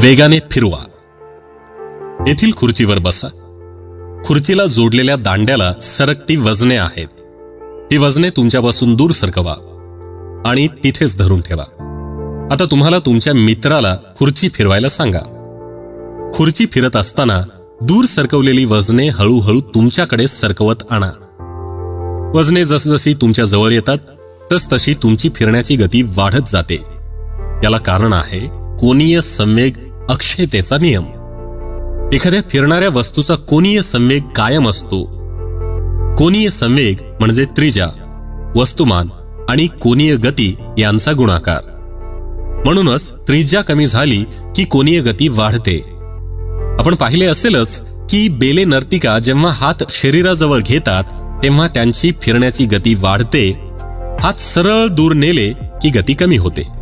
वेगाने फिरवा. येथील खुर्चीवर बसा. खुर्चीला जोडलेल्या दांड्याला सरकटी वजने आहेत. ही वजने तुमच्यापासून दूर सरकवा आणि तिथेच धरून ठेवा. आता तुम्हाला तुमच्या मित्राला खुर्ची फिरवायला सांगा. खुर्ची फिरत असताना दूर सरकवलेली वजने हळूहळू तुमच्याकडे सरकवत आणा. वजने जसजशी तुमच्या जवळ येतात तसतशी तुमची फिरण्याची गती वाढत जाते. याला कारण आहे कोनीय संवेग अक्षयतेचा नियम. एखाद्या फिरणाऱ्या वस्तूचा कोनीय संवेग कायम असतो. कोनीय संवेग म्हणजे त्रिजा वस्तुमान आणि कोनीय गती यांचा गुणाकार. म्हणूनच त्रिज्या कमी झाली की कोनीय गती वाढते. आपण पाहिले असेलच की बेले नर्तिका जेव्हा हात शरीराजवळ घेतात तेव्हा त्यांची फिरण्याची गती वाढते. हात सरळ दूर नेले की गती कमी होते.